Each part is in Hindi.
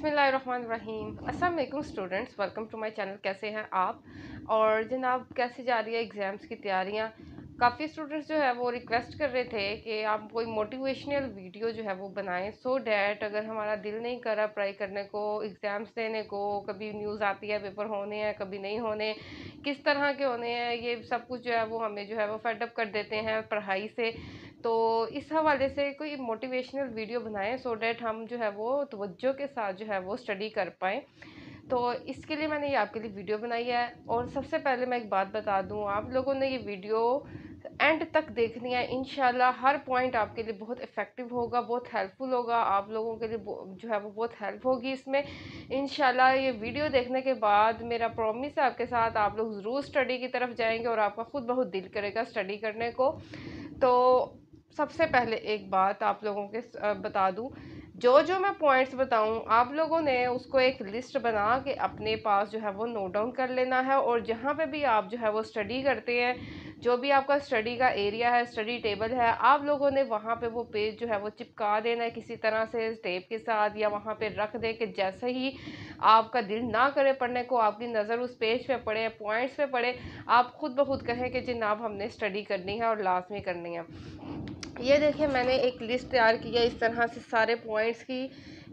बिसमीम अल्लाम students, welcome to my channel. कैसे हैं आप? और जनाब, कैसे जा रही है एग्ज़ाम्स की तैयारियाँ? काफ़ी स्टूडेंट्स जो है वो रिक्वेस्ट कर रहे थे कि आप कोई मोटिवेशनल वीडियो जो है वो बनाएँ। सो so डैट अगर हमारा दिल नहीं कर पढ़ाई करने को, एग्ज़ाम्स देने को, कभी न्यूज़ आती है, पेपर होने हैं, कभी नहीं होने, किस तरह के होने हैं, ये सब कुछ जो है वो हमें जो है वो फेडअप कर देते हैं पढ़ाई से। तो इस हवाले से कोई मोटिवेशनल वीडियो बनाएँ सो डैट हम जो है वो तवज्जो के साथ जो है वो स्टडी कर पाएँ। तो इसके लिए मैंने ये आपके लिए वीडियो बनाई है और सबसे पहले मैं एक बात बता दूँ, आप लोगों ने ये वीडियो एंड तक देखनी है। इन हर पॉइंट आपके लिए बहुत इफ़ेक्टिव होगा, बहुत हेल्पफुल होगा। आप लोगों के लिए जो है वो बहुत हेल्प होगी इसमें। इन ये वीडियो देखने के बाद मेरा प्रॉमिस है आपके साथ आप लोग ज़रूर स्टडी की तरफ़ जाएँगे और आपका खुद बहुत दिल करेगा स्टडी करने को। तो सबसे पहले एक बात आप लोगों के बता दूँ। जो जो मैं पॉइंट्स बताऊँ, आप लोगों ने उसको एक लिस्ट बना के अपने पास जो है वो नोट डाउन कर लेना है और जहाँ पे भी आप जो है वो स्टडी करते हैं, जो भी आपका स्टडी का एरिया है स्टडी टेबल है, आप लोगों ने वहाँ पे वो पेज जो है वो चिपका देना है किसी तरह से टेप के साथ या वहाँ पे रख दें कि जैसे ही आपका दिल ना करे पढ़ने को, आपकी नज़र उस पेज पे पड़े पॉइंट्स पे पड़े, आप खुद ब खुद कहें कि जनाब हमने स्टडी करनी है और लाजमी करनी है। ये देखिए, मैंने एक लिस्ट तैयार की है इस तरह से सारे पॉइंट्स की।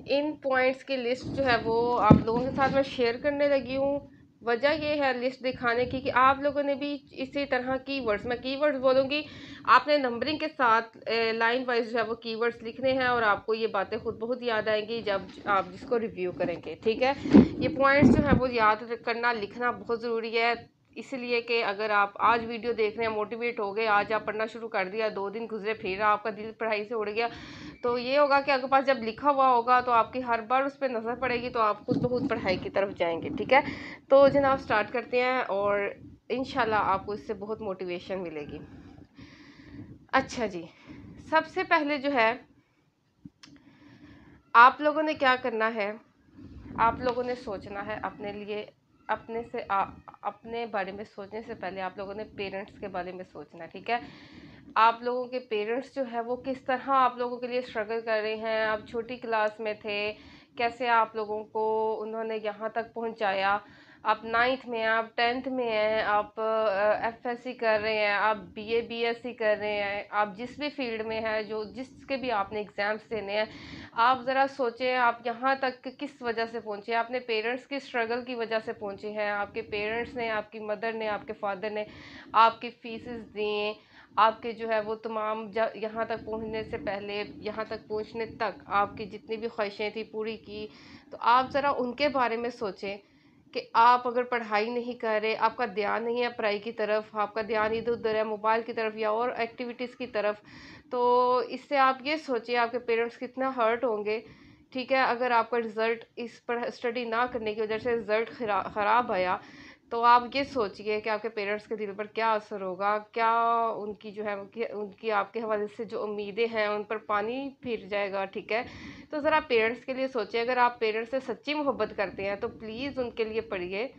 इन पॉइंट्स की लिस्ट जो है वो आप लोगों के साथ मैं शेयर करने लगी हूँ। वजह ये है लिस्ट दिखाने की कि आप लोगों ने भी इसी तरह की वर्ड्स मैं कीवर्ड्स बोलूँगी। आपने नंबरिंग के साथ लाइन वाइज जो है वो कीवर्ड्स लिखने हैं और आपको ये बातें खुद बहुत याद आएँगी जब आप जिसको रिव्यू करेंगे, ठीक है? ये पॉइंट्स जो है वो याद करना, लिखना बहुत ज़रूरी है। इसलिए कि अगर आप आज वीडियो देख रहे हैं, मोटिवेट हो गए, आज आप पढ़ना शुरू कर दिया, दो दिन गुजरे, फिर आपका दिल पढ़ाई से उड़ गया तो ये होगा कि आपके पास जब लिखा हुआ होगा तो आपकी हर बार उस पर नज़र पड़ेगी तो आप खुद बहुत पढ़ाई की तरफ़ जाएँगे, ठीक है? तो जनाब स्टार्ट करते हैं और इन आपको इससे बहुत मोटिवेशन मिलेगी। अच्छा जी, सबसे पहले जो है, आप लोगों ने क्या करना है? आप लोगों ने सोचना है अपने लिए अपने से आ, अपने बारे में सोचने से पहले आप लोगों ने पेरेंट्स के बारे में सोचना ठीक है? आप लोगों के पेरेंट्स जो है वो किस तरह आप लोगों के लिए स्ट्रगल कर रहे हैं? आप छोटी क्लास में थे कैसे आप लोगों को उन्होंने यहाँ तक पहुँचाया? आप नाइन्थ में हैं, आप टेंथ में हैं, आप एफ़ एस सी कर रहे हैं, आप B A B S C कर रहे हैं, आप जिस भी फ़ील्ड में हैं, जो जिसके भी आपने एग्ज़ाम्स देने हैं, आप ज़रा सोचें, आप यहाँ तक किस वजह से पहुँचे आपने पेरेंट्स की स्ट्रगल की वजह से पहुँचे हैं, आपके पेरेंट्स ने, आपकी मदर ने, आपके फादर ने आपकी फ़ीसेस दिए आपके जो है वो तमाम यहाँ तक पहुँचने से पहले, यहाँ तक पहुँचने तक आपकी जितनी भी ख्वाहिशें थी पूरी की तो आप ज़रा उनके बारे में सोचें। कि आप अगर पढ़ाई नहीं कर रहे, आपका ध्यान नहीं है पढ़ाई की तरफ़, आपका ध्यान इधर उधर है, मोबाइल की तरफ़ या और एक्टिविटीज़ की तरफ़ तो इससे आप ये सोचिए आपके पेरेंट्स कितना हर्ट होंगे। ठीक है, अगर आपका रिज़ल्ट इस पर स्टडी ना करने की वजह से रिज़ल्ट ख़राब आया तो आप ये सोचिए कि आपके पेरेंट्स के दिल पर क्या असर होगा? क्या उनकी जो है, उनकी आपके हवाले से जो उम्मीदें हैं, उन पर पानी फिर जाएगा, ठीक है? तो ज़रा पेरेंट्स के लिए सोचिए, अगर आप पेरेंट्स से सच्ची मोहब्बत करते हैं तो प्लीज़ उनके लिए पढ़िए।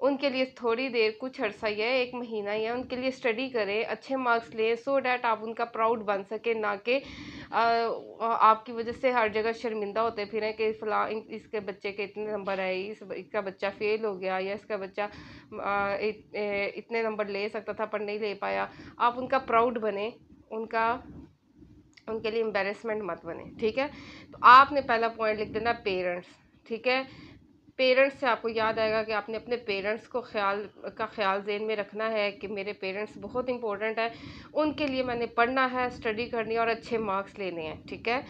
उनके लिए थोड़ी देर कुछ अर्सा है एक महीना है उनके लिए स्टडी करें अच्छे मार्क्स लें सो डैट आप उनका प्राउड बन सके ना कि आपकी वजह से हर जगह शर्मिंदा होते फिरें कि फला इसके बच्चे के इतने नंबर आए इस इसका बच्चा फेल हो गया या इसका बच्चा इत, इतने नंबर ले सकता था पर नहीं ले पाया। आप उनका प्राउड बने उनका उनके लिए एम्बेरसमेंट मत बने ठीक है? तो आपने पहला पॉइंट लिख देना पेरेंट्स ठीक है? पेरेंट्स से आपको याद आएगा कि आपने अपने पेरेंट्स को ख्याल, का ख्याल जेन में रखना है कि मेरे पेरेंट्स बहुत इंपॉर्टेंट है। उनके लिए मैंने पढ़ना है स्टडी करनी है और अच्छे मार्क्स लेने हैं, ठीक है?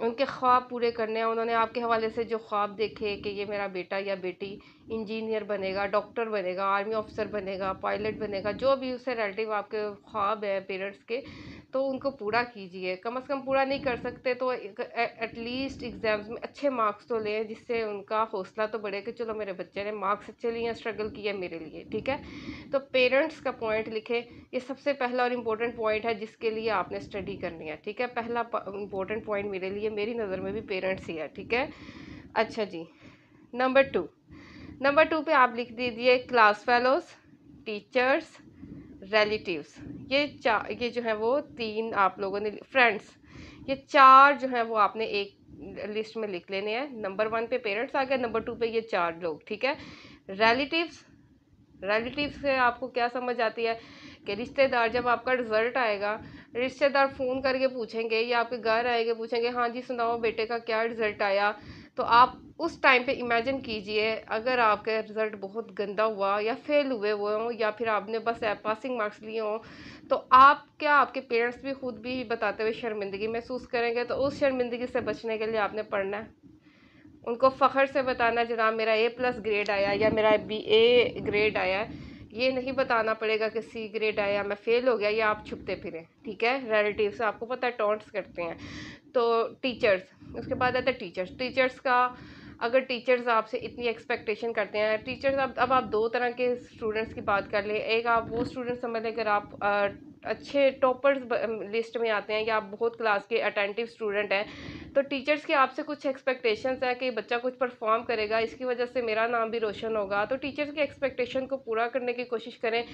उनके ख्वाब पूरे करने हैं। उन्होंने आपके हवाले से जो ख्वाब देखे कि ये मेरा बेटा या बेटी इंजीनियर बनेगा, डॉक्टर बनेगा, आर्मी ऑफिसर बनेगा, पायलट बनेगा, जो भी उससे रिलेटिव आपके ख्वाब है पेरेंट्स के तो उनको पूरा कीजिए। कम अज़ कम पूरा नहीं कर सकते तो एटलीस्ट एग्ज़ाम्स में अच्छे मार्क्स तो लें, जिससे उनका हौसला तो बढ़े कि चलो मेरे बच्चे ने मार्क्स अच्छे लिए हैं स्ट्रगल किया है मेरे लिए, ठीक है? तो पेरेंट्स का पॉइंट लिखे, ये सबसे पहला और इम्पोर्टेंट पॉइंट है जिसके लिए आपने स्टडी करनी है, ठीक है? पहला इम्पोर्टेंट पॉइंट मेरे लिए, मेरी नज़र में भी पेरेंट्स ही है, ठीक है? अच्छा जी नंबर टू नंबर टू पे आप लिख दीजिए क्लास फेलोज़ टीचर्स रिलेटिव्स ये चार ये जो है वो तीन आप लोगों ने फ्रेंड्स ये चार जो है वो आपने एक लिस्ट में लिख लेने हैं. नंबर वन पे पेरेंट्स आ गए नंबर टू पे ये चार लोग, ठीक है? रिलेटिव्स रिलेटिव्स से आपको क्या समझ आती है? कि रिश्तेदार जब आपका रिज़ल्ट आएगा, रिश्तेदार फ़ोन करके पूछेंगे या आपके घर आएँगे, पूछेंगे हाँ जी, सुनाओ बेटे का क्या रिज़ल्ट आया? तो आप उस टाइम पे इमेजिन कीजिए, अगर आपका रिज़ल्ट बहुत गंदा हुआ या फेल हुए हुए हों या फिर आपने बस पासिंग मार्क्स लिए हों तो आप क्या आपके पेरेंट्स भी खुद भी बताते हुए शर्मिंदगी महसूस करेंगे? तो उस शर्मिंदगी से बचने के लिए आपने पढ़ना है। उनको फ़ख्र से बताना जनाब मेरा ए प्लस ग्रेड आया या मेरा बी ए ग्रेड आया, ये नहीं बताना पड़ेगा कि सी ग्रेड आया, मैं फ़ेल हो गया या आप छुपते फिरें, ठीक है? रिलेटिव्स आपको पता है टॉन्ट्स करते हैं। तो टीचर्स उसके बाद आता है टीचर्स टीचर्स का अगर टीचर्स आपसे इतनी एक्सपेक्टेशन करते हैं टीचर्स अब अब आप दो तरह के स्टूडेंट्स की बात कर लें। एक आप वो स्टूडेंट्स समझ लें, अगर आप अच्छे टॉपर्स लिस्ट में आते हैं या आप बहुत क्लास के अटेंटिव स्टूडेंट हैं तो टीचर्स की आपसे कुछ एक्सपेक्टेशंस है कि बच्चा कुछ परफॉर्म करेगा, इसकी वजह से मेरा नाम भी रोशन होगा। तो टीचर्स की एक्सपेक्टेशन को पूरा करने की कोशिश करें।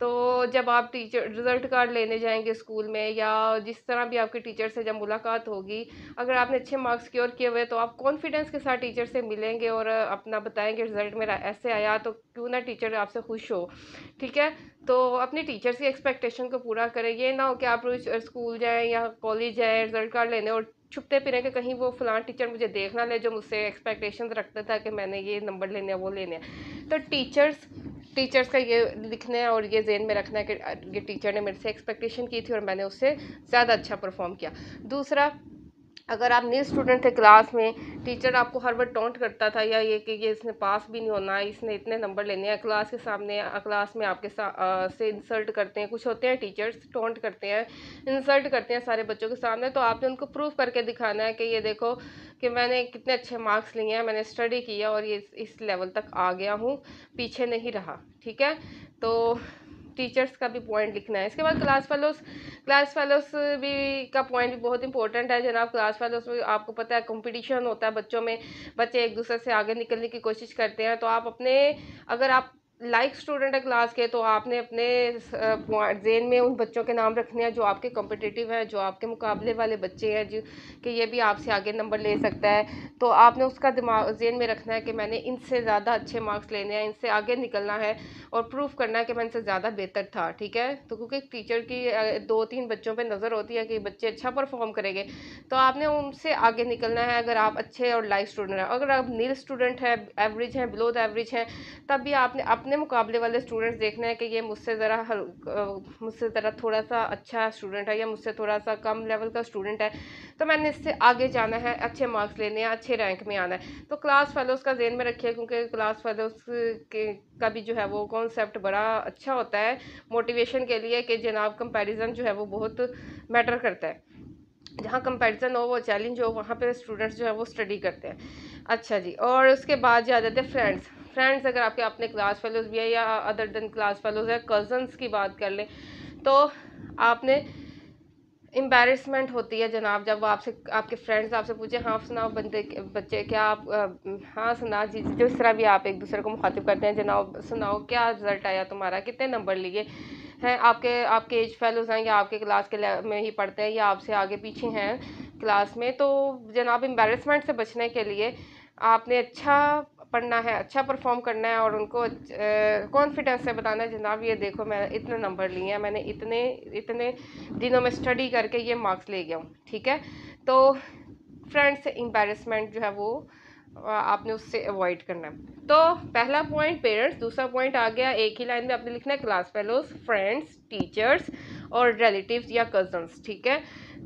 तो जब आप टीचर रिज़ल्ट कार्ड लेने जाएँगे स्कूल में या जिस तरह भी आपके टीचर से जब मुलाकात होगी, अगर आपने अच्छे मार्क्स क्योर किए हुए तो आप कॉन्फिडेंस के साथ टीचर से मिलेंगे और अपना बताएँगे रिज़ल्ट मेरा ऐसे आया तो क्यों ना टीचर आपसे खुश हो। ठीक है? तो अपने टीचर्स की एक्सपेक्टेशन को पूरा करें। ये ना हो कि आप रोज़ स्कूल जाएँ या कॉलेज जाएँ रिज़ल्ट कार्ड लेने और छुपते फिरे कि कहीं वो फलान टीचर मुझे देख ना ले जो मुझसे एक्सपेक्टेशन रखता था कि मैंने ये नंबर लेने हैं, वो लेने हैं। तो टीचर्स टीचर्स का ये लिखना है और ये जेन में रखना है कि, ये टीचर ने मेरे से एक्सपेक्टेशन की थी और मैंने उससे ज़्यादा अच्छा परफॉर्म किया। दूसरा अगर आप न्यू स्टूडेंट थे क्लास में टीचर आपको हर बार टोंट करता था या ये कि ये इसने पास भी नहीं होना इसने इतने नंबर लेने हैं क्लास के सामने क्लास में आपके सा, से इंसल्ट करते हैं कुछ होते हैं टीचर्स टोंट करते हैं इंसल्ट करते हैं सारे बच्चों के सामने तो आपने उनको प्रूफ करके दिखाना है कि ये देखो कि मैंने कितने अच्छे मार्क्स लिए हैं मैंने स्टडी किया और ये इस लेवल तक आ गया हूँ पीछे नहीं रहा ठीक है? तो टीचर्स का भी पॉइंट लिखना है। इसके बाद क्लास फेलोस क्लास फेलोस भी का पॉइंट भी बहुत इंपॉर्टेंट है जनाब। क्लास फेलोस में आपको पता है कंपटीशन होता है बच्चों में। बच्चे एक दूसरे से आगे निकलने की कोशिश करते हैं। तो आप अपने, अगर आप लाइक स्टूडेंट है क्लास के तो आपने अपने जेन में उन बच्चों के नाम रखने हैं जो आपके कॉम्पिटिटिव हैं, जो आपके मुकाबले वाले बच्चे हैं, जो, कि ये भी आपसे आगे नंबर ले सकता है। तो आपने उसका दिमाग, जेन में रखना है कि मैंने इनसे ज़्यादा अच्छे मार्क्स लेने हैं, इनसे आगे निकलना है और प्रूफ करना है कि मैं इनसे ज़्यादा बेहतर था, ठीक है? तो क्योंकि टीचर की दो तीन बच्चों पर नज़र होती है कि बच्चे अच्छा परफॉर्म करेंगे तो आपने उनसे आगे निकलना है अगर आप अच्छे और लाइक स्टूडेंट हैं। अगर आप नील स्टूडेंट हैं एवरेज हैं बिलो द एवरेज हैं, तब भी आपने अपने अपने मुकाबले वाले स्टूडेंट्स देखना है कि ये मुझसे ज़रा मुझसे ज़रा थोड़ा सा अच्छा स्टूडेंट है या मुझसे थोड़ा सा कम लेवल का स्टूडेंट है तो मैंने इससे आगे जाना है, अच्छे मार्क्स लेने हैं, अच्छे रैंक में आना है। तो क्लास फेलोज़ का जेन में रखिए, क्योंकि क्लास फेलोज़ के, का भी जो है वो कॉन्सेप्ट बड़ा अच्छा होता है मोटिवेशन के लिए कि जनाब कंपेरिज़न जो है वो बहुत मैटर करता है। जहाँ कंपैरिजन हो, वो चैलेंज हो, वहाँ पे स्टूडेंट्स जो है वो स्टडी करते हैं। अच्छा जी, और उसके बाद जो जाते हैं फ्रेंड्स फ्रेंड्स अगर आपके अपने क्लास फेलोज़ भी है या अदर देन क्लास फेलोज़ है कज़न्स की बात कर लें तो आपने एम्बेरसमेंट होती है जनाब जब आपसे, आपके फ्रेंड्स आपसे पूछे हाँ सुनाओ बंदे, बच्चे, क्या आप हाँ सुना जी जिस तरह भी आप एक दूसरे को मुखातिब करते हैं, जनाब, सुनाओ, क्या रिज़ल्ट आया तुम्हारा? कितने नंबर लिए हैं? आपके आपके एज फेलोज़ हैं या आपके क्लास के में ही पढ़ते हैं या आपसे आगे पीछे हैं क्लास में? तो जनाब एम्बेरसमेंट से बचने के लिए आपने अच्छा पढ़ना है अच्छा परफॉर्म करना है और उनको कॉन्फिडेंस से बताना है, जनाब ये देखो मैं इतने नंबर लिए हैं, मैंने इतने इतने दिनों में स्टडी करके ये मार्क्स ले गया हूँ, ठीक है? तो फ्रेंड्स एम्बेरसमेंट जो है वो आपने उससे अवॉइड करना है। तो पहला पॉइंट पेरेंट्स दूसरा पॉइंट आ गया, एक ही लाइन में आपने लिखना है क्लास फेलोज फ्रेंड्स टीचर्स और रिलेटिव्स या कजन्स ठीक है?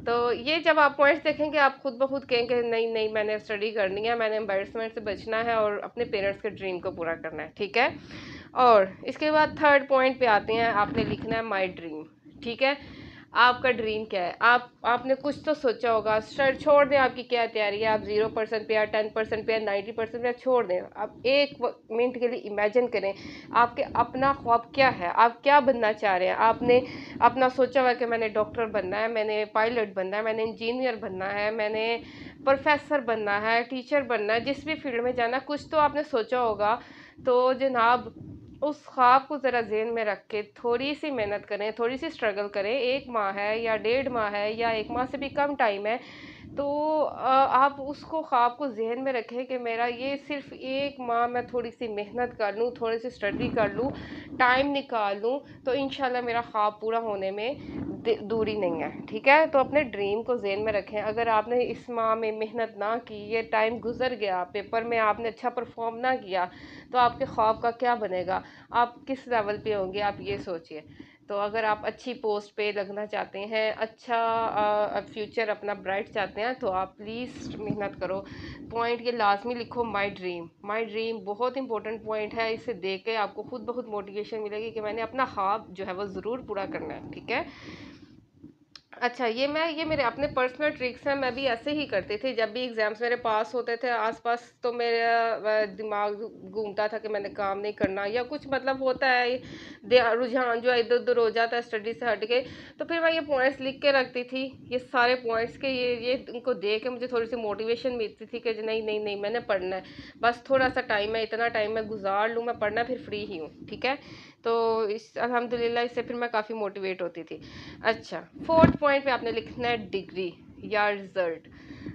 तो ये जब आप पॉइंट्स देखेंगे, आप खुद ब खुद कहेंगे, नहीं नहीं, मैंने स्टडी करनी है, मैंने एम्बेरसमेंट से बचना है और अपने पेरेंट्स के ड्रीम को पूरा करना है। ठीक है? और इसके बाद थर्ड पॉइंट पे आते हैं, आपने लिखना है माई ड्रीम ठीक है? आपका ड्रीम क्या है? आप, आपने कुछ तो सोचा होगा, सर छोड़ दें आपकी क्या तैयारी है? आप ज़ीरो परसेंट पे या टेन परसेंट पे या नाइन्टी परसेंट पे छोड़ दें। आप एक मिनट के लिए इमेजिन करें, आपके अपना ख्वाब क्या है? आप क्या बनना चाह रहे हैं? आपने अपना सोचा हुआ कि मैंने डॉक्टर बनना है, मैंने पायलट बनना है, मैंने इंजीनियर बनना है, मैंने प्रोफेसर बनना है टीचर बनना है, जिस भी फ़ील्ड में जाना कुछ तो आपने सोचा होगा। तो जनाब उस ख्वाब को ज़रा जेन में रख के थोड़ी सी मेहनत करें, थोड़ी सी स्ट्रगल करें। एक माह है या डेढ़ माह है या एक माह से भी कम टाइम है तो आप उसको ख्वाब को जहन में रखें कि मेरा ये सिर्फ़ एक माह मैं थोड़ी सी मेहनत कर लूँ थोड़ी सी स्टडी कर लूँ, टाइम निकाल लूँ तो इन मेरा ख्वाब पूरा होने में दूरी नहीं है, ठीक है? तो अपने ड्रीम को जहन में रखें। अगर आपने इस माह में मेहनत ना की, ये टाइम गुजर गया पेपर में, आपने अच्छा परफॉर्म ना किया तो आपके ख्वाब का क्या बनेगा? आप किस लेवल पे होंगे? आप ये सोचिए। तो अगर आप अच्छी पोस्ट पे लगना चाहते हैं अच्छा फ्यूचर अपना ब्राइट चाहते हैं तो आप प्लीज़ मेहनत करो। पॉइंट ये लाजमी लिखो माई ड्रीम माई ड्रीम बहुत इंपॉर्टेंट पॉइंट है, इसे देख के आपको खुद बहुत मोटिवेशन मिलेगी कि मैंने अपना ख्वाब जो है वो ज़रूर पूरा करना है, ठीक है? अच्छा ये मैं, ये मेरे अपने पर्सनल ट्रिक्स हैं, मैं भी ऐसे ही करती थी। जब भी एग्ज़ाम्स मेरे पास होते थे, आसपास तो मेरा दिमाग घूमता था कि मैंने काम नहीं करना, या कुछ मतलब होता है रुझान जो है इधर उधर हो जाता है स्टडी से हट के तो फिर मैं ये पॉइंट्स लिख के रखती थी। ये सारे पॉइंट्स के, ये ये इनको देख के मुझे थोड़ी सी मोटिवेशन मिलती थी कि नहीं नहीं नहीं नहीं मैंने पढ़ना है। बस थोड़ा सा टाइम है, इतना टाइम मैं गुजार लूँ, मैं पढ़ना फिर फ्री ही हूँ, ठीक है? तो इस अलहमदिल्ला इससे फिर मैं काफ़ी मोटिवेट होती थी। अच्छा फोर्थ पॉइंट पे आपने लिखना है डिग्री या रिज़ल्ट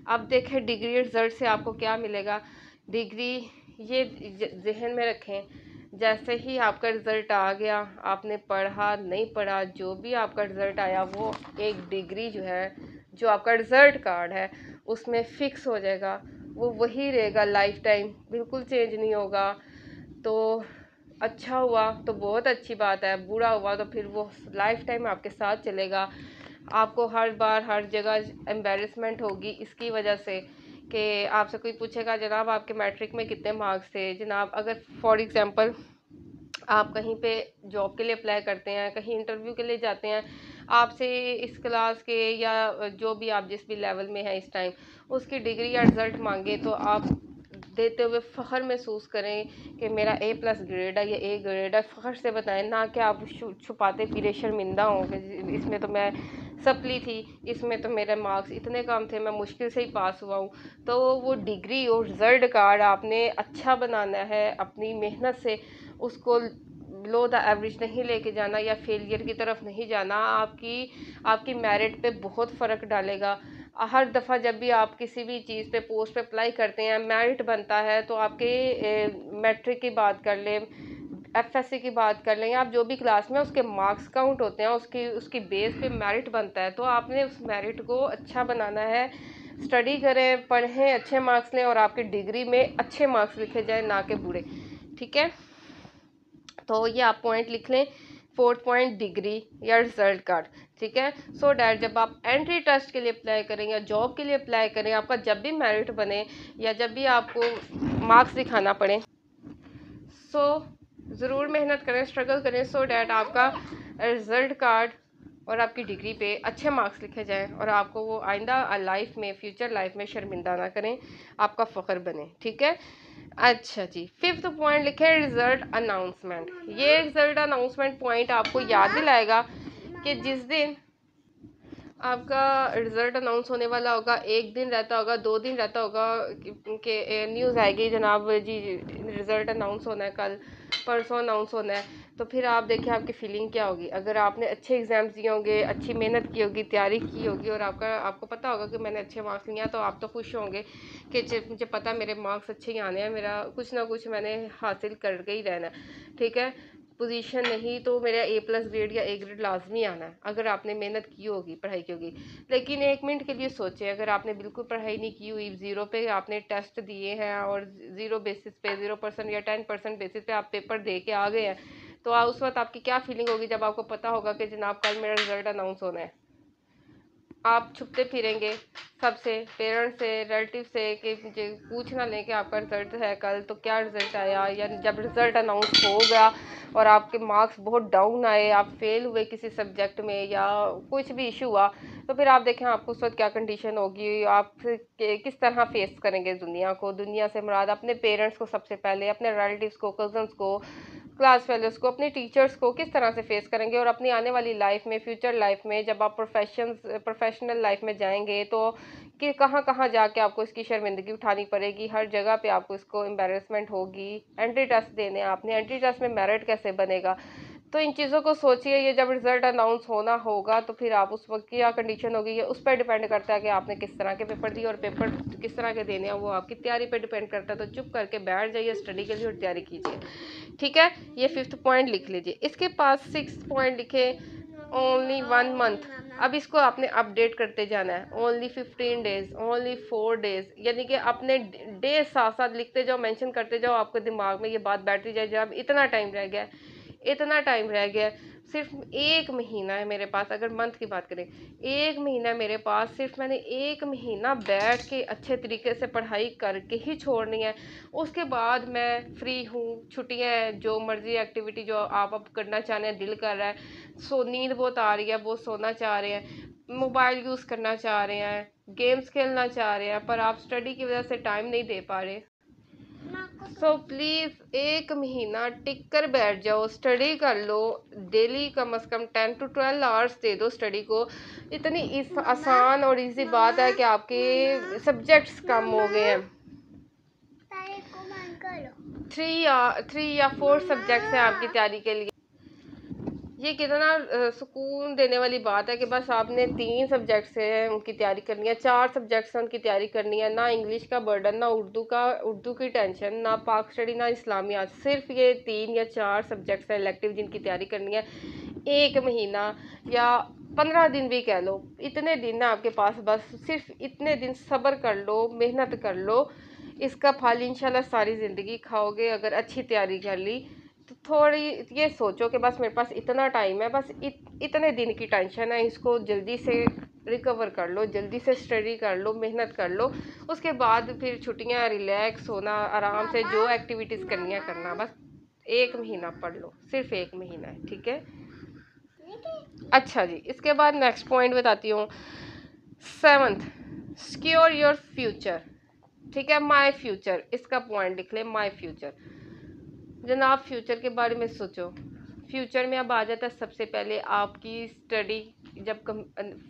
अब देखें डिग्री रिज़ल्ट से आपको क्या मिलेगा? डिग्री ये जहन में रखें, जैसे ही आपका रिज़ल्ट आ गया, आपने पढ़ा, नहीं पढ़ा, जो भी आपका रिज़ल्ट आया, वो एक डिग्री जो है, जो आपका रिज़ल्ट कार्ड है, उसमें फ़िक्स हो जाएगा। वो वही रहेगा लाइफ टाइम बिल्कुल चेंज नहीं होगा। तो अच्छा हुआ तो बहुत अच्छी बात है, बुरा हुआ तो फिर वो लाइफ टाइम आपके साथ चलेगा। आपको हर बार, हर जगह एम्बेरसमेंट होगी इसकी वजह से कि आपसे कोई पूछेगा, जनाब आपके मैट्रिक में कितने मार्क्स थे? जनाब, अगर फॉर एग्ज़ाम्पल आप कहीं पे जॉब के लिए अप्लाई करते हैं, कहीं इंटरव्यू के लिए जाते हैं, आपसे इस क्लास के या जो भी आप जिस भी लेवल में हैं इस टाइम उसकी डिग्री या रिज़ल्ट मांगे तो आप देते हुए फ़ख्र महसूस करें कि मेरा ए प्लस ग्रेड है, या ए ग्रेड है, फ़ख्र से बताएँ, ना कि आप छुपाते फिरे, शर्मिंदा होंगे। इसमें तो मैं सपली थी, इसमें तो मेरे मार्क्स इतने कम थे, मैं मुश्किल से ही पास हुआ हूँ। तो वो डिग्री और रिज़ल्ट कार्ड आपने अच्छा बनाना है, अपनी मेहनत से उसको लो द एवरेज नहीं लेके जाना या फेलियर की तरफ़ नहीं जाना, आपकी आपकी मेरिट पे बहुत फ़र्क डालेगा। हर दफ़ा जब भी आप किसी भी चीज़ पे, पोस्ट पे अप्लाई करते हैं मेरिट बनता है तो आपके मैट्रिक की बात कर लें एफ़ एस सी की बात कर लें, या आप जो भी क्लास में उसके मार्क्स काउंट होते हैं, उसकी उसकी बेस पे मेरिट बनता है तो आपने उस मेरिट को अच्छा बनाना है। स्टडी करें, पढ़ें, अच्छे मार्क्स लें और आपकी डिग्री में अच्छे मार्क्स लिखे जाए, ना कि बुरे ठीक है? तो ये आप पॉइंट लिख लें। फोर्थ पॉइंट डिग्री या रिज़ल्ट कार्ड ठीक है? सो so डैट जब आप एंट्री टेस्ट के लिए अप्लाई करें या जॉब के लिए अप्लाई करें आपका जब भी मेरिट बने या जब भी आपको मार्क्स दिखाना पड़े सो so, ज़रूर मेहनत करें स्ट्रगल करें। सो so डैट आपका रिज़ल्ट कार्ड और आपकी डिग्री पे अच्छे मार्क्स लिखे जाएँ और आपको वो आइंदा लाइफ में फ्यूचर लाइफ में शर्मिंदा ना करें आपका फ़ख्र बने। ठीक है? अच्छा जी फिफ्थ पॉइंट लिखे रिज़ल्ट अनाउंसमेंट ये रिज़ल्ट अनाउंसमेंट पॉइंट आपको याद दिलाएगा कि जिस दिन आपका रिज़ल्ट अनाउंस होने वाला होगा, एक दिन रहता होगा, दो दिन रहता होगा कि न्यूज़ आएगी, जनाब जी रिज़ल्ट अनाउंस होना है कल, परसों अनाउंस होना है। तो फिर आप देखिए आपकी फीलिंग क्या होगी। अगर आपने अच्छे एग्ज़ाम्स दिए होंगे, अच्छी मेहनत की होगी, तैयारी की होगी और आपका, आपको पता होगा कि मैंने अच्छे मार्क्स लिए तो आप तो खुश होंगे कि मुझे पता मेरे मार्क्स अच्छे ही आने हैं, मेरा कुछ ना कुछ मैंने हासिल करके ही रहना ठीक है? पोजीशन नहीं तो मेरा ए प्लस ग्रेड या ए ग्रेड लाजमी आना है, अगर आपने मेहनत की होगी, पढ़ाई की होगी। लेकिन एक मिनट के लिए सोचें, अगर आपने बिल्कुल पढ़ाई नहीं की हुई ज़ीरो पे आपने टेस्ट दिए हैं और ज़ीरो बेसिस पे ज़ीरो परसेंट या टेन परसेंट बेसिस पे आप पेपर दे के आ गए हैं तो उस वक्त आपकी क्या फीलिंग होगी जब आपको पता होगा कि जनाब, कल मेरा रिज़ल्ट अनाउंस होना है। आप छुपते फिरेंगे सबसे पेरेंट्स से रिलेटिव से कि मुझे पूछ ना लें कि आपका रिज़ल्ट है कल तो क्या रिज़ल्ट आया? या जब रिज़ल्ट अनाउंस हो गया और आपके मार्क्स बहुत डाउन आए, आप फेल हुए किसी सब्जेक्ट में या कुछ भी इशू हुआ तो फिर आप देखें आपको उस वक्त क्या कंडीशन होगी? आप किस तरह फेस करेंगे दुनिया को? दुनिया से मुराद अपने पेरेंट्स को सबसे पहले, अपने रिलेटिव्स को कज़न्स को क्लास फेलोज़ को, अपने टीचर्स को किस तरह से फेस करेंगे और अपनी आने वाली लाइफ में फ्यूचर लाइफ में जब आप प्रोफेशन प्रोफेशनल लाइफ में जाएँगे तो कि कहाँ कहाँ जाके आपको इसकी शर्मिंदगी उठानी पड़ेगी? हर जगह पे आपको इसको एम्बेरसमेंट होगी। एंट्री टेस्ट देने आपने। एंट्री टेस्ट में मेरिट कैसे बनेगा? तो इन चीज़ों को सोचिए, ये जब रिज़ल्ट अनाउंस होना होगा तो फिर आप उस वक्त क्या कंडीशन होगी, ये उस पर डिपेंड करता है कि आपने किस तरह के पेपर दिए और पेपर किस तरह के देने हैं, वो आपकी तैयारी पे डिपेंड करता है। तो चुप करके बैठ जाइए स्टडी के लिए और तैयारी कीजिए। ठीक है? ये फिफ्थ पॉइंट लिख लीजिए। इसके पास सिक्स पॉइंट लिखे ओनली वन मंथ अब इसको आपने अपडेट करते जाना है। Only fifteen days only four days यानी कि अपने डेज़ साथ साथ लिखते जाओ मेंशन करते जाओ, आपके दिमाग में ये बात बैठती जाए, जब इतना टाइम रह गया इतना टाइम रह गया सिर्फ़ एक महीना है मेरे पास, अगर मंथ की बात करें, एक महीना मेरे पास, सिर्फ़ मैंने एक महीना बैठ के अच्छे तरीके से पढ़ाई करके ही छोड़नी है। उसके बाद मैं फ्री हूँ, छुट्टियाँ हैं, जो मर्ज़ी एक्टिविटी जो आप अब करना चाह रहे हैं, दिल कर रहा है, सो नींद बहुत आ रही है बहुत सोना चाह रहे हैं मोबाइल यूज़ करना चाह रहे हैं गेम्स खेलना चाह रहे हैं, पर आप स्टडी की वजह से टाइम नहीं दे पा रहे। सो प्लीज़ एक महीना टिक कर बैठ जाओ स्टडी कर लो। डेली कम अज़ कम टेन टू ट्वेल्व आवर्स दे दो स्टडी को। इतनी इस आसान और इजी बात है कि आपके सब्जेक्ट्स कम हो गए हैं। थ्री या थ्री या फोर सब्जेक्ट्स हैं आपकी तैयारी के लिए। ये कितना सुकून देने वाली बात है कि बस आपने तीन सब्जेक्ट से उनकी तैयारी करनी है, चार सब्जेक्ट से उनकी तैयारी करनी है, ना इंग्लिश का बर्डन ना उर्दू का, उर्दू की टेंशन ना पाक स्टडी ना इस्लामिया सिर्फ़ ये तीन या चार सब्जेक्ट्स हैं इलेक्टिव जिनकी तैयारी करनी है, एक महीना या पंद्रह दिन भी कह लो, इतने दिन है आपके पास, बस सिर्फ़ इतने दिन सब्र कर लो, मेहनत कर लो, इसका फल इंशाल्लाह सारी ज़िंदगी खाओगे, अगर अच्छी तैयारी कर ली थोड़ी ये सोचो कि बस मेरे पास इतना टाइम है बस इत, इतने दिन की टेंशन है इसको जल्दी से रिकवर कर लो जल्दी से स्टडी कर लो मेहनत कर लो उसके बाद फिर छुट्टियाँ रिलैक्स होना आराम से जो एक्टिविटीज़ करनी है करना बस एक महीना पढ़ लो सिर्फ़ एक महीना है ठीक है? अच्छा जी इसके बाद नेक्स्ट पॉइंट बताती हूँ। सेवन्थ सिक्योर योर फ्यूचर ठीक है? माई फ्यूचर इसका पॉइंट लिख ले माई फ्यूचर जनाब फ्यूचर के बारे में सोचो। फ्यूचर में अब आ जाता है सबसे पहले आपकी स्टडी जब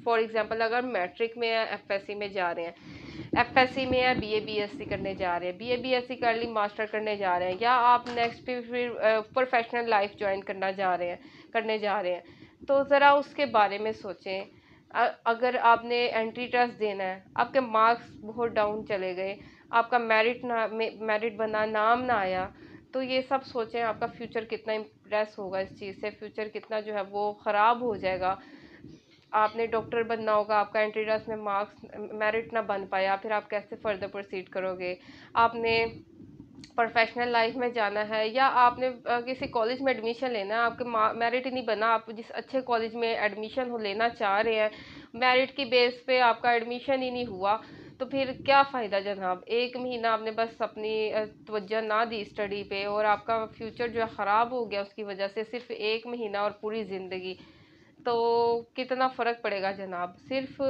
फॉर एग्ज़ाम्पल अगर मैट्रिक में या एफएससी में जा रहे हैं एफएससी में या बीए बीएससी करने जा रहे हैं बीए बीएससी कर ली मास्टर करने जा रहे हैं, या आप नेक्स्ट फिर फिर प्रोफेशनल लाइफ ज्वाइन करना जा रहे हैं, करने जा रहे हैं तो ज़रा उसके बारे में सोचें। अगर आपने एंट्री टेस्ट देना है, आपके मार्क्स बहुत डाउन चले गए, आपका मेरिट ना मेरिट बना, नाम ना आया तो ये सब सोचें आपका फ्यूचर कितना इम्प्रेस होगा इस चीज़ से। फ्यूचर कितना जो है वो ख़राब हो जाएगा। आपने डॉक्टर बनना होगा, आपका एंट्री टेस्ट में मार्क्स मेरिट ना बन पाया फिर आप कैसे फर्दर प्रोसीड करोगे? आपने प्रोफेशनल लाइफ में जाना है, या आपने किसी कॉलेज में एडमिशन लेना है, आपके मेरिट नहीं बना, आप जिस अच्छे कॉलेज में एडमिशन हो लेना चाह रहे हैं मेरिट की बेस पे आपका एडमिशन ही नहीं हुआ। तो फिर क्या फ़ायदा जनाब? एक महीना आपने बस अपनी तवज्जो ना दी स्टडी पे और आपका फ्यूचर जो है ख़राब हो गया उसकी वजह से सिर्फ़ एक महीना और पूरी ज़िंदगी। तो कितना फ़र्क पड़ेगा जनाब? सिर्फ़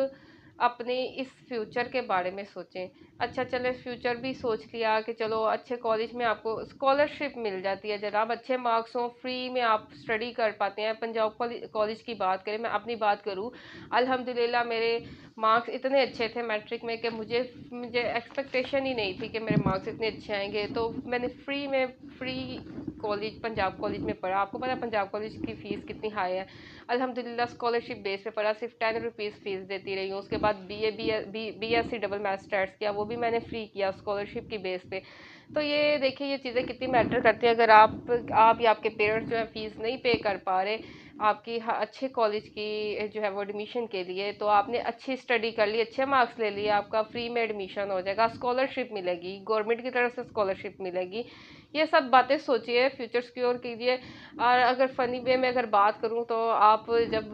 अपने इस फ्यूचर के बारे में सोचें। अच्छा चले फ्यूचर भी सोच लिया कि चलो अच्छे कॉलेज में आपको स्कॉलरशिप मिल जाती है जनाब अच्छे मार्क्स हों, फ्री में आप स्टडी कर पाते हैं। पंजाब कॉलेज की बात करें, मैं अपनी बात करूँ, अल्हम्दुलिल्लाह मेरे मार्क्स इतने अच्छे थे मैट्रिक में कि मुझे मुझे एक्सपेक्टेशन ही नहीं थी कि मेरे मार्क्स इतने अच्छे आएँगे। तो मैंने फ्री में, फ्री कॉलेज पंजाब कॉलेज में पढ़ा। आपको पता है पंजाब कॉलेज की फ़ीस कितनी हाई है? अल्हम्दुलिल्लाह स्कॉलरशिप बेस पे पढ़ा। सिर्फ़ टेन रुपीज़ फ़ीस देती रही हूँ। उसके बाद B A B B S C double math start किया। वो भी मैंने फ्री किया स्कॉलरशिप की बेस पे। तो ये देखिए, ये चीज़ें कितनी मैटर करती है। अगर आप आप या आपके पेरेंट्स जो है फ़ीस नहीं पे कर पा रहे आपकी अच्छे कॉलेज की जो है वो एडमिशन के लिए तो आपने अच्छी स्टडी कर ली, अच्छे मार्क्स ले लिए, आपका फ्री में एडमिशन हो जाएगा स्कॉलरशिप मिलेगी गवर्नमेंट की तरफ़ से स्कॉलरशिप मिलेगी। ये सब बातें सोचिए फ्यूचर सिक्योर कीजिए। और अगर फ़नी वे में अगर बात करूँ तो आप जब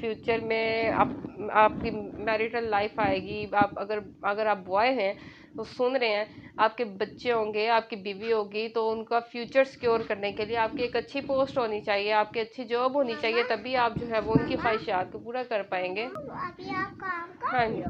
फ्यूचर में आप, आपकी मैरिटल लाइफ आएगी, आप अगर अगर आप बॉय हैं तो सुन रहे हैं आपके बच्चे होंगे आपकी बीवी होगी तो उनका फ्यूचर सिक्योर करने के लिए आपकी एक अच्छी पोस्ट होनी चाहिए आपकी अच्छी जॉब होनी चाहिए तभी आप जो है वो उनकी ख्वाहिशात को पूरा कर पाएँगे। हाँ जी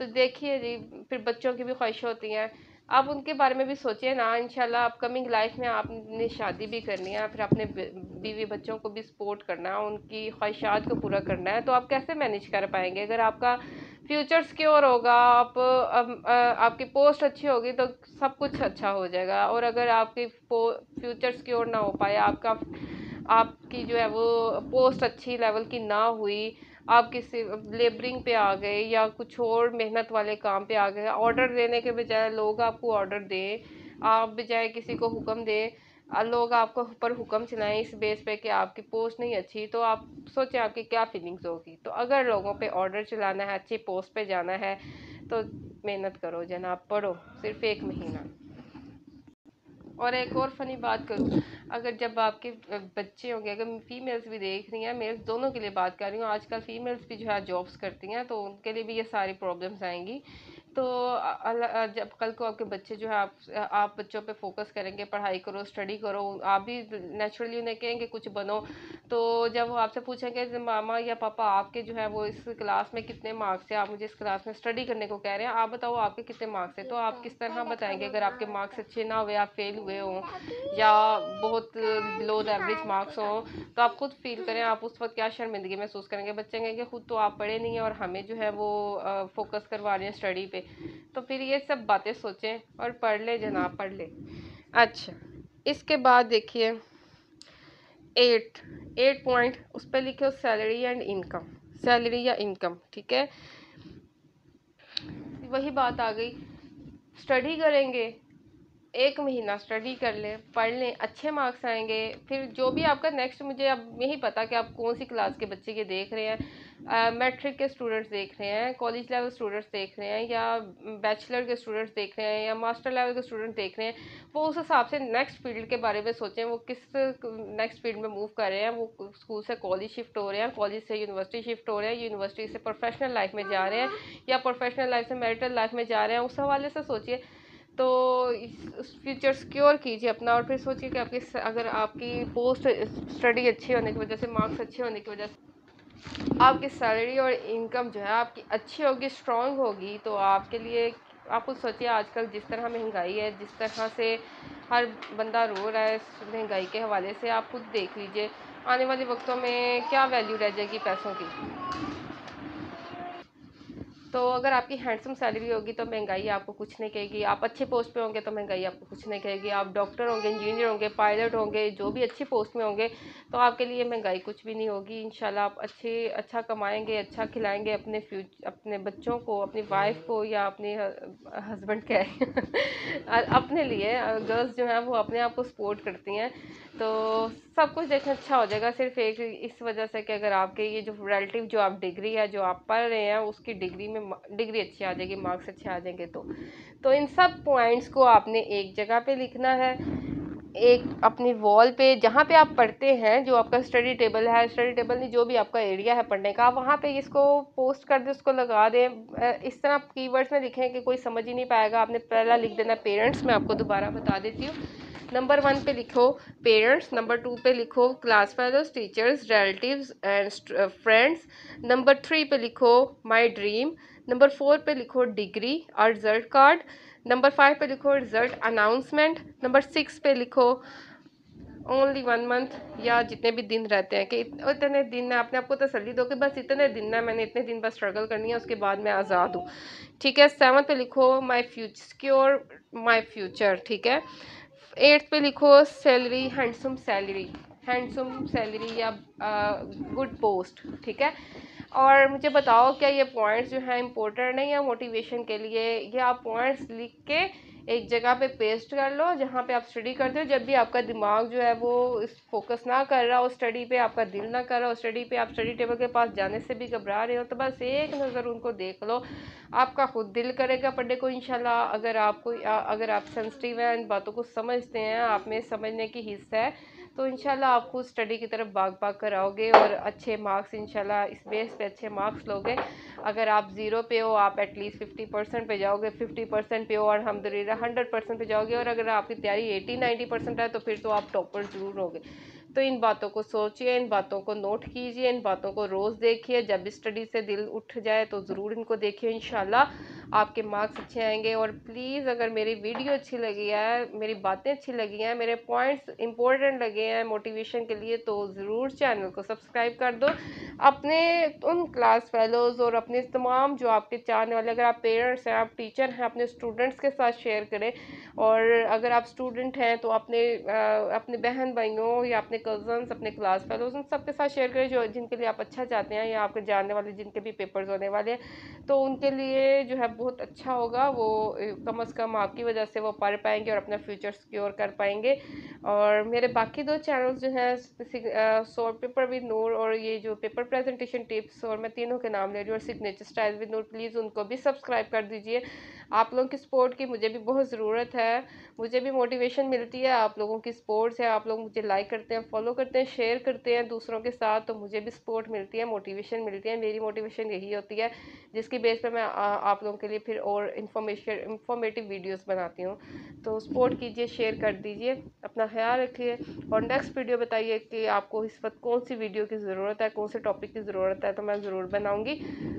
तो देखिए जी फिर बच्चों की भी ख्वाहिश होती हैं। आप उनके बारे में भी सोचिए ना इंशाल्लाह अपकमिंग लाइफ में आपने शादी भी करनी है फिर अपने बीवी बच्चों को भी सपोर्ट करना है उनकी ख्वाहिशात को पूरा करना है तो आप कैसे मैनेज कर पाएँगे? अगर आपका फ्यूचर सिक्योर होगा, आप आपकी पोस्ट अच्छी होगी तो सब कुछ अच्छा हो जाएगा। और अगर आपकी फ्यूचर सिक्योर ना हो पाए आपका, आपकी जो है वो पोस्ट अच्छी लेवल की ना हुई, आप किसी लेबरिंग पे आ गए या कुछ और मेहनत वाले काम पे आ गए, ऑर्डर देने के बजाय लोग आपको ऑर्डर दें, आप बजाय किसी को हुक्म दें लोग आपको ऊपर हुक्म चलाएँ इस बेस पे कि आपकी पोस्ट नहीं अच्छी तो आप सोचें आपकी क्या फीलिंग्स होगी। तो अगर लोगों पे ऑर्डर चलाना है, अच्छी पोस्ट पे जाना है तो मेहनत करो जनाब, पढ़ो सिर्फ़ एक महीना। और एक और फ़नी बात करूँ, अगर जब आपके बच्चे होंगे, अगर फीमेल्स भी देख रही हैं मेल्स दोनों के लिए बात कर रही हूँ, आजकल फीमेल्स भी जो है जॉब्स करती हैं तो उनके लिए भी ये सारी प्रॉब्लम्स आएँगी। तो जब कल को आपके बच्चे जो है आप आप बच्चों पे फोकस करेंगे पढ़ाई करो स्टडी करो आप भी नेचुरली उन्हें कहेंगे कुछ बनो। तो जब वो आपसे पूछेंगे मामा या पापा आपके जो है वो इस क्लास में कितने मार्क्स है? आप मुझे इस क्लास में स्टडी करने को कह रहे हैं। आप बताओ आपके कितने मार्क्स है? तो आप किस तरह बताएँगे अगर आपके मार्क्स अच्छे ना हुए आप फेल हुए हों या बहुत लो एवरेज मार्क्स हों? तो आप खुद फील करें आप उस वक्त क्या शर्मिंदगी महसूस करेंगे? बच्चे कहेंगे खुद तो आप पढ़े नहीं हैं और हमें जो है वो फोकस करवा रहे हैं स्टडी पे। तो फिर ये सब बातें सोचें और पढ़ ले जनाब, पढ़ ले। अच्छा इसके बाद देखिए एट एट पॉइंट उस पर लिखे सैलरी एंड इनकम सैलरी या इनकम ठीक है? वही बात आ गई। स्टडी करेंगे, एक महीना स्टडी कर लें, पढ़ लें, अच्छे मार्क्स आएँगे, फिर जो भी आपका नेक्स्ट मुझे अब यही पता कि आप कौन सी क्लास के बच्चे के देख रहे हैं। मैट्रिक के स्टूडेंट्स देख रहे हैं कॉलेज लेवल स्टूडेंट्स देख रहे हैं या बैचलर के स्टूडेंट्स देख रहे हैं या मास्टर लेवल के स्टूडेंट देख रहे हैं, वो उस हिसाब से नेक्स्ट फ़ील्ड के बारे में सोचें, वो किस नेक्स्ट फ़ील्ड में मूव कर रहे हैं, वो स्कूल से कॉलेज शिफ्ट हो रहे हैं कॉलेज से यूनिवर्सिटी शिफ्ट हो रहे हैं यूनिवर्सिटी से प्रोफेशनल लाइफ में जा रहे हैं या प्रोफेशनल लाइफ से मैरिटल लाइफ में जा रहे हैं, उस हवाले से सोचिए। तो फ्यूचर सिक्योर कीजिए अपना और फिर सोचिए कि आपकी अगर आपकी पोस्ट स्टडी अच्छी होने की वजह से मार्क्स अच्छे होने की वजह से। आपकी सैलरी और इनकम जो है आपकी अच्छी होगी स्ट्रॉन्ग होगी तो आपके लिए आप खुद सोचिए आजकल जिस तरह महँगाई है, जिस तरह से हर बंदा रो रहा है महँगाई के हवाले से, आप खुद देख लीजिए। आने वाले वक्तों में क्या वैल्यू रह जाएगी पैसों की? तो अगर आपकी हैंडसम सैलरी होगी तो महँगाई आपको कुछ नहीं कहेगी। आप अच्छे पोस्ट पे होंगे तो महँगाई आपको कुछ नहीं कहेगी। आप डॉक्टर होंगे, इंजीनियर होंगे, पायलट होंगे, जो भी अच्छी पोस्ट में होंगे तो आपके लिए महँगाई कुछ भी नहीं होगी। इंशाल्लाह आप अच्छे अच्छा कमाएँगे अच्छा खिलाएँगे अपने फ्यूच, अपने बच्चों को, अपनी वाइफ को या अपने हस्बैंड है अपने लिए गर्ल्स जो हैं वो अपने आप को सपोर्ट करती हैं। तो सब कुछ देखना अच्छा हो जाएगा। सिर्फ़ एक इस वजह से कि अगर आपके ये जो रिलेटिव जो आप डिग्री है, जो आप पढ़ रहे हैं, उसकी डिग्री में डिग्री अच्छी आ जाएगी मार्क्स अच्छे आ जाएँगे तो। तो इन सब पॉइंट्स को आपने एक जगह पे लिखना है, एक अपनी वॉल पे जहाँ पे आप पढ़ते हैं, जो आपका स्टडी टेबल है स्टडी टेबल नहीं जो भी आपका एरिया है पढ़ने का वहाँ पे इसको पोस्ट कर दें, उसको लगा दें। इस तरह आप कीवर्ड्स में लिखें कि कोई समझ ही नहीं पाएगा। आपने पहला लिख देना पेरेंट्स मैं आपको दोबारा बता देती हूँ। नंबर वन पे लिखो पेरेंट्स नंबर टू पे लिखो class fellows teachers relatives and friends number three पे लिखो माय ड्रीम नंबर फोर पे लिखो डिग्री और रिज़ल्ट कार्ड नंबर फाइव पे लिखो रिज़ल्ट अनाउंसमेंट नंबर सिक्स पे लिखो ओनली वन मंथ या जितने भी दिन रहते हैं कि इतने दिन में आपने आपको तसली दो कि बस इतने दिन है, मैंने इतने दिन बस स्ट्रगल करनी है, उसके बाद मैं आज़ाद हूँ। ठीक है सेवन पे लिखो माई फ्यूच सिक्योर माई फ्यूचर ठीक है? एट्थ पे लिखो, salary, handsome salary handsome salary या गुड पोस्ट, ठीक है? और मुझे बताओ, क्या ये पॉइंट्स जो हैं इम्पोर्टेंट है या मोटिवेशन के लिए? ये आप पॉइंट्स लिख के एक जगह पे पेस्ट कर लो, जहाँ पे आप स्टडी करते हो। जब भी आपका दिमाग जो है वो इस फोकस ना कर रहा हो स्टडी पे आपका दिल ना कर रहा हो स्टडी पे आप स्टडी टेबल के पास जाने से भी घबरा रहे हो तो बस एक नज़र उनको देख लो। आपका खुद दिल करेगा पढ़ने को इंशाल्लाह, अगर आपको अगर आप सेंसिटिव हैं, इन बातों को समझते हैं, आप में समझने की हिस्सा है तो इंशाल्लाह आप खुद स्टडी की तरफ़ भाग भाग कर आओगे और अच्छे मार्क्स इंशाल्लाह इस बेस पे अच्छे मार्क्स लोगे। अगर आप ज़ीरो पे हो, आप एटलीस्ट फिफ्टी परसेंट पे जाओगे। फिफ्टी परसेंट पे हो और हमदुल्ला हंड्रेड परसेंट पे जाओगे। और अगर आपकी तैयारी एटी नाइन्टी परसेंट है तो फिर तो आप टॉपर ज़रूर होगे। तो इन बातों को सोचिए, इन बातों को नोट कीजिए, इन बातों को रोज़ देखिए। जब स्टडी से दिल उठ जाए तो ज़रूर इनको देखिए इन आपके मार्क्स अच्छे आएँगे और प्लीज़ अगर मेरी वीडियो अच्छी लगी है, मेरी बातें अच्छी लगी हैं, मेरे पॉइंट्स इंपॉर्टेंट लगे हैं मोटिवेशन के लिए तो ज़रूर चैनल को सब्सक्राइब कर दो। अपने, उन क्लास फेलोज़ और अपने तमाम जो आपके चाहने वाले, अगर आप पेरेंट्स हैं, आप टीचर हैं, अपने स्टूडेंट्स के साथ शेयर करें। और अगर आप स्टूडेंट हैं तो अपने अपने बहन भाइयों या अपने कज़न्स, अपने क्लास फेलोज़, उन सबके साथ शेयर करें जो, जिनके लिए आप अच्छा चाहते हैं या आपके जानने वाले, जिनके भी पेपर्स होने वाले हैं। तो उनके लिए जो है बहुत अच्छा होगा, वो कम अज़ कम आपकी वजह से वो पढ़ पाएँगे और अपना फ्यूचर सिक्योर कर पाएँगे। और मेरे बाकी दो चैनल्स जो हैं सॉर्ट पेपर विद नूर और ये जो पेपर प्रेजेंटेशन टिप्स और मैं तीनों के नाम ले रही हूँ और signature style with Noor, please उनको भी सब्सक्राइब कर दीजिए। आप लोगों की सपोर्ट की मुझे भी बहुत ज़रूरत है। मुझे भी मोटिवेशन मिलती है आप लोगों की सपोर्ट से आप लोग मुझे लाइक करते हैं फॉलो करते हैं शेयर करते हैं दूसरों के साथ तो मुझे भी सपोर्ट मिलती है मोटिवेशन मिलती है, मेरी मोटिवेशन यही होती है, जिसकी बेस पर मैं आप लोगों के लिए फिर और इन्फॉर्मेशन इन्फॉर्मेटिव वीडियोस बनाती हूँ। तो सपोर्ट कीजिए शेयर कर दीजिए, अपना ख्याल रखिए और नेक्स्ट वीडियो बताइए कि आपको इस वक्त कौन सी वीडियो की ज़रूरत है, कौन से टॉपिक की ज़रूरत है तो मैं ज़रूर बनाऊँगी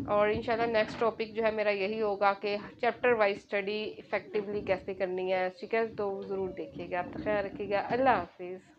और इंशाल्लाह नेक्स्ट टॉपिक जो है मेरा यही होगा कि चैप्टर वाइज स्टडी इफ़ेक्टिवली कैसे करनी है ठीक है तो ज़रूर देखिएगा। आप ख्याल रखिएगा। अल्लाह हाफिज़।